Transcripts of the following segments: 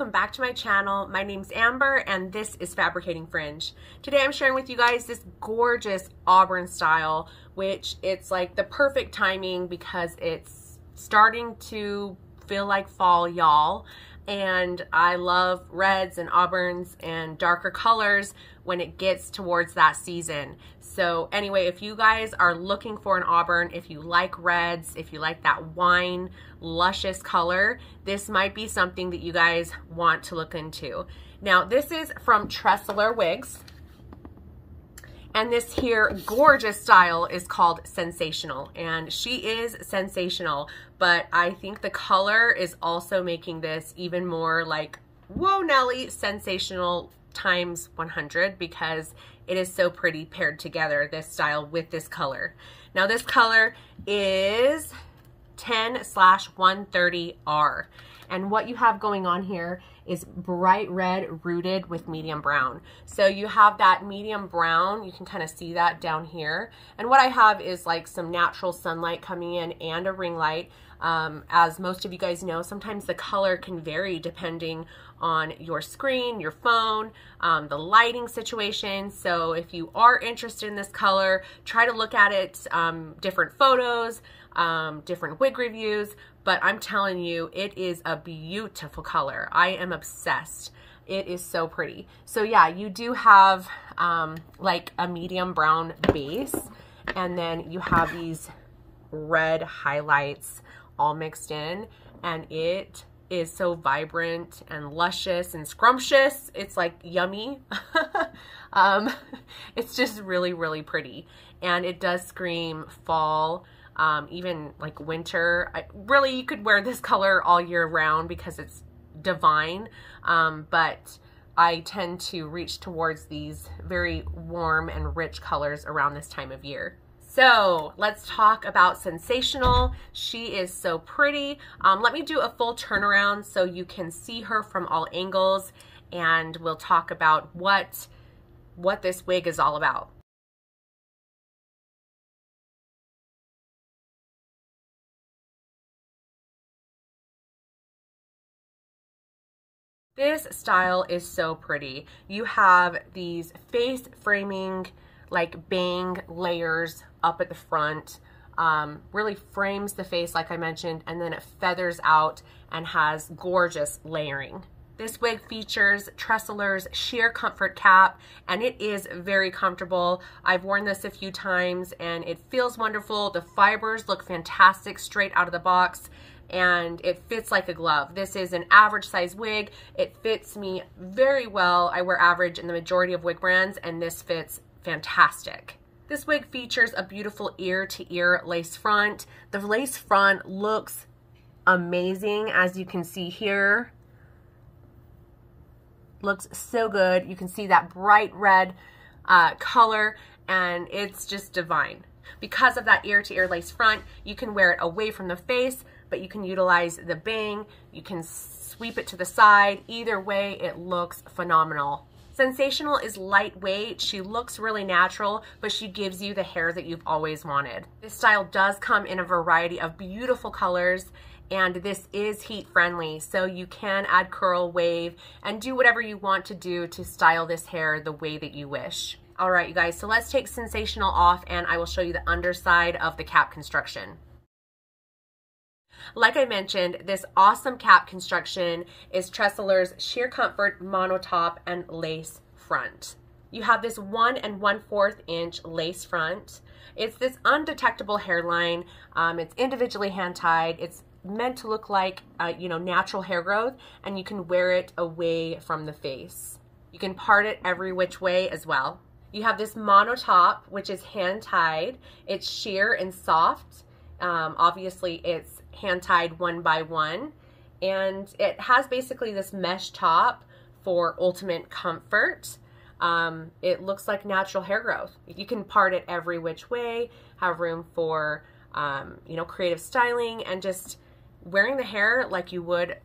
welcome back to my channel. My name's Amber and this is Fabricating Fringe. Today I'm sharing with you guys this gorgeous auburn style, which it's like the perfect timing because it's starting to feel like fall, y'all. And I love reds and auburns and darker colors when it gets towards that season. So anyway, if you guys are looking for an auburn, if you like reds, if you like that wine luscious color, this might be something that you guys want to look into. Now this is from Tressallure Wigs. And this here gorgeous style is called Sensational. And she is sensational, but I think the color is also making this even more like, whoa Nelly, sensational times 100 because it is so pretty paired together, this style with this color. Now this color is 10 slash 130R. And what you have going on here is bright red rooted with medium brown. So you have that medium brown, you can kind of see that down here. And what I have is like some natural sunlight coming in and a ring light. Um, as most of you guys know, sometimes the color can vary depending on your screen, your phone, um, the lighting situation. So if you are interested in this color, try to look at it, um, different photos, um, different wig reviews, but I'm telling you, it is a beautiful color. I am obsessed. It is so pretty. So yeah, you do have um, like a medium brown base, and then you have these red highlights all mixed in, and it is so vibrant and luscious and scrumptious. It's like yummy. um, it's just really, really pretty. And it does scream fall um, even like winter. I, really, you could wear this color all year round because it's divine, um, but I tend to reach towards these very warm and rich colors around this time of year. So let's talk about Sensational. She is so pretty. Um, let me do a full turnaround so you can see her from all angles and we'll talk about what, what this wig is all about. This style is so pretty. You have these face framing like bang layers up at the front. Um, really frames the face like I mentioned and then it feathers out and has gorgeous layering. This wig features Tressallure's sheer comfort cap and it is very comfortable. I've worn this a few times and it feels wonderful. The fibers look fantastic straight out of the box and it fits like a glove. This is an average size wig. It fits me very well. I wear average in the majority of wig brands and this fits fantastic. This wig features a beautiful ear-to-ear -ear lace front. The lace front looks amazing as you can see here. Looks so good. You can see that bright red uh, color and it's just divine. Because of that ear-to-ear -ear lace front, you can wear it away from the face but you can utilize the bang, you can sweep it to the side. Either way, it looks phenomenal. Sensational is lightweight. She looks really natural, but she gives you the hair that you've always wanted. This style does come in a variety of beautiful colors and this is heat friendly so you can add curl wave and do whatever you want to do to style this hair the way that you wish. All right, you guys, so let's take Sensational off and I will show you the underside of the cap construction. Like I mentioned, this awesome cap construction is Tressallure's Sheer Comfort monotop and lace front. You have this one and one fourth inch lace front. It's this undetectable hairline. Um, it's individually hand tied. It's meant to look like, uh, you know, natural hair growth and you can wear it away from the face. You can part it every which way as well. You have this mono top, which is hand tied. It's sheer and soft. Um, obviously, it's hand tied one by one. And it has basically this mesh top for ultimate comfort. Um, it looks like natural hair growth. You can part it every which way, have room for, um, you know, creative styling and just wearing the hair like you would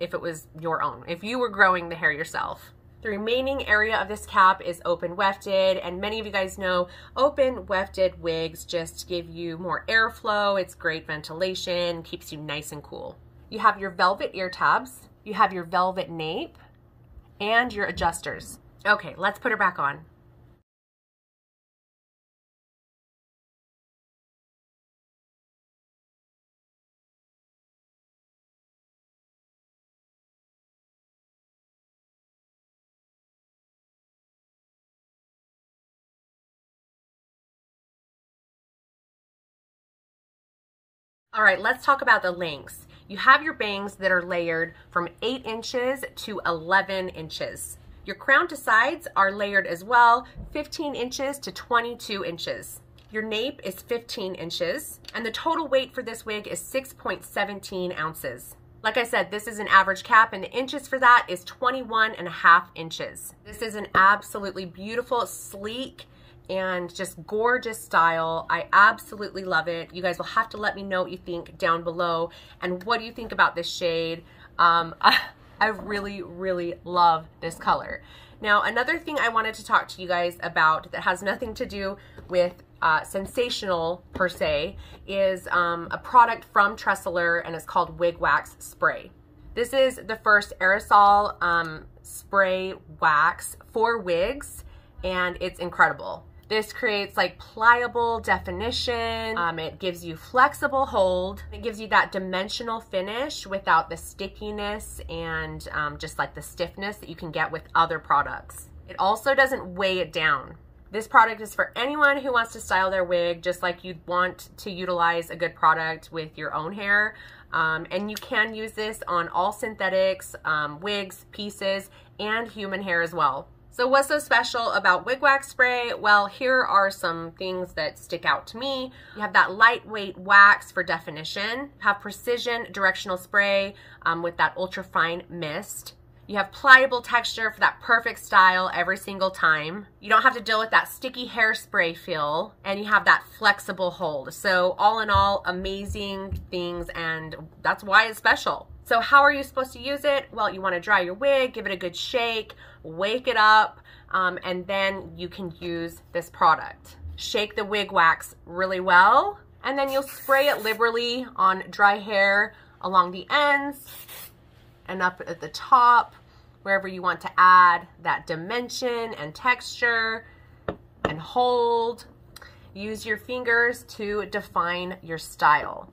if it was your own, if you were growing the hair yourself. The remaining area of this cap is open wefted, and many of you guys know open wefted wigs just give you more airflow, it's great ventilation, keeps you nice and cool. You have your velvet ear tabs, You have your velvet nape and your adjusters. Okay, let's put her back on. All right, let's talk about the lengths. You have your bangs that are layered from 8 inches to 11 inches. Your crown to sides are layered as well, 15 inches to 22 inches. Your nape is 15 inches, and the total weight for this wig is 6.17 ounces. Like I said, this is an average cap, and the inches for that is 21 and a half inches. This is an absolutely beautiful, sleek, and just gorgeous style. I absolutely love it. You guys will have to let me know what you think down below and what do you think about this shade. Um, I, really, really love this color. Now, another thing I wanted to talk to you guys about that has nothing to do with uh, sensational per se is um, a product from Tressallure and it's called Wig Wax Spray. This is the first aerosol um, spray wax for wigs and it's incredible. This creates like pliable definition. Um, it gives you flexible hold. It gives you that dimensional finish without the stickiness and um, just like the stiffness that you can get with other products. It also doesn't weigh it down. This product is for anyone who wants to style their wig just like you'd want to utilize a good product with your own hair. Um, and you can use this on all synthetics, um, wigs, pieces, and human hair as well. So what's so special about wig wax spray? Well, here are some things that stick out to me. You have that lightweight wax for definition, have precision directional spray um, with that ultra fine mist. You have pliable texture for that perfect style every single time. You don't have to deal with that sticky hairspray feel and you have that flexible hold. So all in all, amazing things and that's why it's special. So how are you supposed to use it? Well, you want to dry your wig, give it a good shake, wake it up, um, and then you can use this product. Shake the wig wax really well, and then you'll spray it liberally on dry hair along the ends and up at the top, wherever you want to add that dimension and texture and hold. Use your fingers to define your style.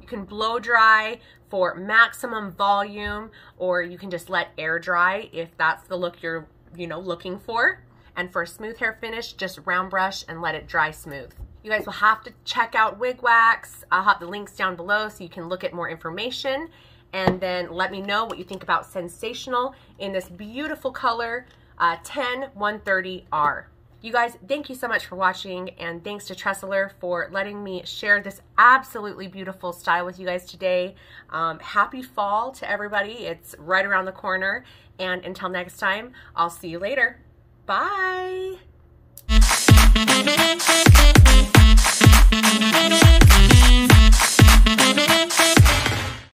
You can blow dry for maximum volume or you can just let air dry if that's the look you're you know looking for and for a smooth hair finish just round brush and let it dry smooth you guys will have to check out wig wax i'll have the links down below so you can look at more information and then let me know what you think about sensational in this beautiful color uh, 10 130r you guys, thank you so much for watching and thanks to Tressallure for letting me share this absolutely beautiful style with you guys today. Um, happy fall to everybody. It's right around the corner. And until next time, I'll see you later. Bye. Thank you.